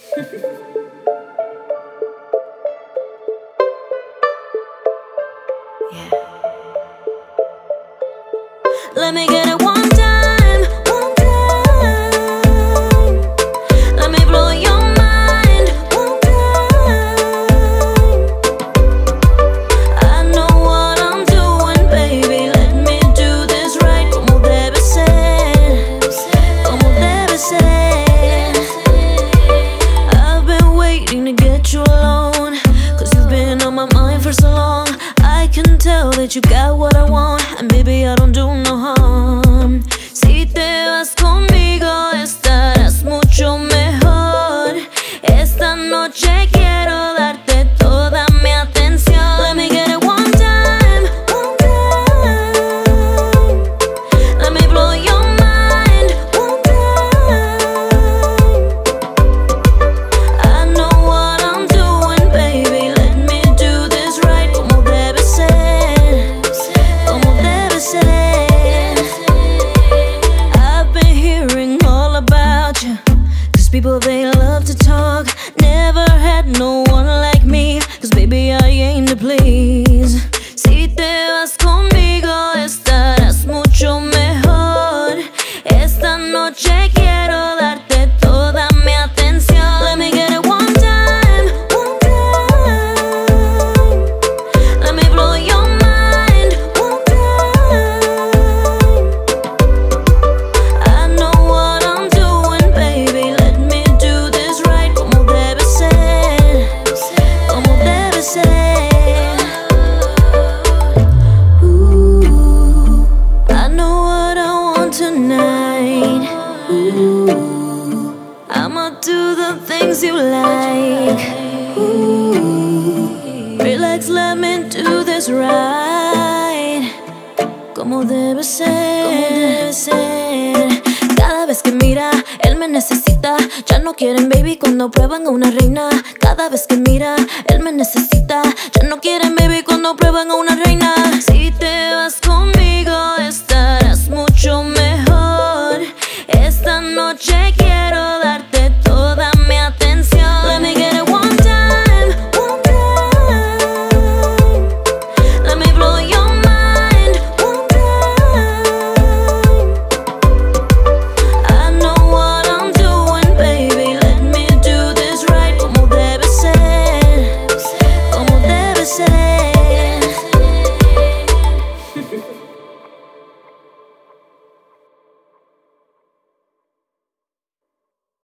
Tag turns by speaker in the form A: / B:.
A: yeah. Let me get it tell that you got what I want, and baby, I don't do no harm. Si te vas conmigo, estarás mucho mejor. Esta noche people they love to talk. Never had no things you like. Ooh, relax, let me do this right. Como debe ser. Cada vez que mira, él me necesita. Ya no quieren baby cuando prueban a una reina. Cada vez que mira, él me necesita. Ya no quieren baby cuando prueban a una reina.